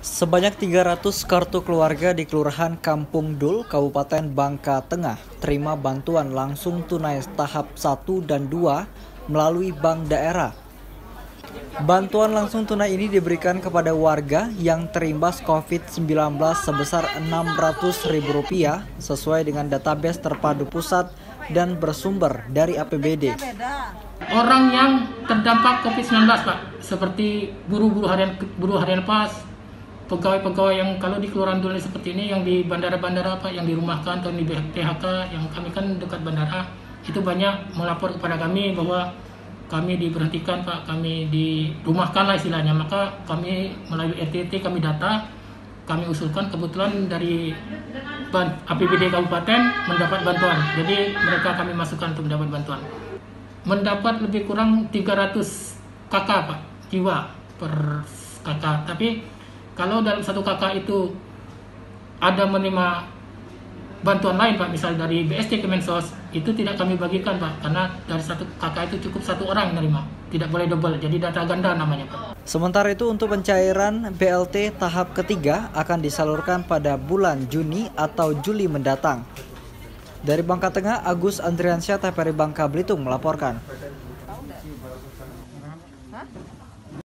Sebanyak 300 kartu keluarga di Kelurahan Kampung Dul, Kabupaten Bangka Tengah terima bantuan langsung tunai tahap 1 dan 2 melalui Bank Daerah. Bantuan langsung tunai ini diberikan kepada warga yang terimbas COVID-19 sebesar Rp600.000 sesuai dengan database terpadu pusat dan bersumber dari APBD. Orang yang terdampak COVID-19 Pak, seperti buruh-buruh harian buruh harian pas, pegawai-pegawai yang kalau di kelurahan dulu seperti ini yang di bandara-bandara apa yang dirumahkan atau di PHK yang kami kan dekat bandara itu banyak melapor kepada kami bahwa kami diberhentikan pak kami dirumahkan lah istilahnya. Maka kami melalui RTT kami data kami usulkan kebetulan dari APBD Kabupaten mendapat bantuan. Jadi mereka kami masukkan untuk mendapat bantuan. Mendapat lebih kurang 300 kakak pak jiwa per kakak tapi kalau dalam satu kakak itu ada menerima bantuan lain Pak, misal dari BSD Kemensos, itu tidak kami bagikan Pak, karena dari satu kakak itu cukup satu orang menerima, tidak boleh double, jadi data ganda namanya Pak. Sementara itu untuk pencairan BLT tahap ketiga akan disalurkan pada bulan Juni atau Juli mendatang. Dari Bangka Tengah, Agus Andriansyah TPRI Bangka Belitung melaporkan.